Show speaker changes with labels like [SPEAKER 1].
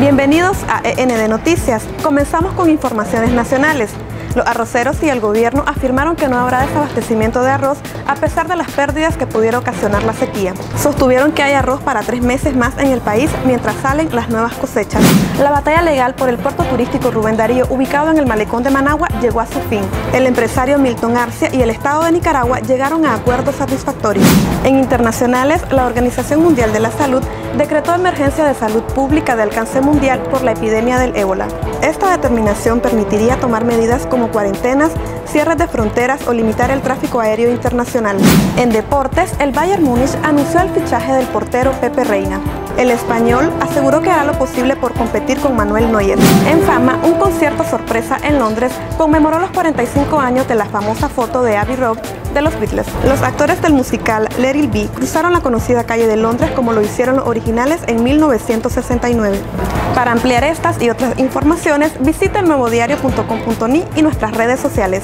[SPEAKER 1] Bienvenidos a END Noticias. Comenzamos con informaciones nacionales. Los arroceros y el gobierno afirmaron que no habrá desabastecimiento de arroz a pesar de las pérdidas que pudiera ocasionar la sequía. Sostuvieron que hay arroz para tres meses más en el país mientras salen las nuevas cosechas. La batalla legal por el puerto turístico Rubén Darío, ubicado en el malecón de Managua, llegó a su fin. El empresario Milton Arcia y el Estado de Nicaragua llegaron a acuerdos satisfactorios. En internacionales, la Organización Mundial de la Salud decretó emergencia de salud pública de alcance mundial por la epidemia del ébola. Esta determinación permitiría tomar medidas como cuarentenas, cierres de fronteras o limitar el tráfico aéreo internacional. En deportes, el Bayern Múnich anunció el fichaje del portero Pepe Reina. El español aseguró que hará lo posible por competir con Manuel Neuer. En fama, un concierto sorpresa en Londres conmemoró los 45 años de la famosa foto de Abbey Road de los Beatles. Los actores del musical Let It Be cruzaron la conocida calle de Londres como lo hicieron los originales en 1969. Para ampliar estas y otras informaciones, visita el nuevodiario.com.ni y nuestras redes sociales.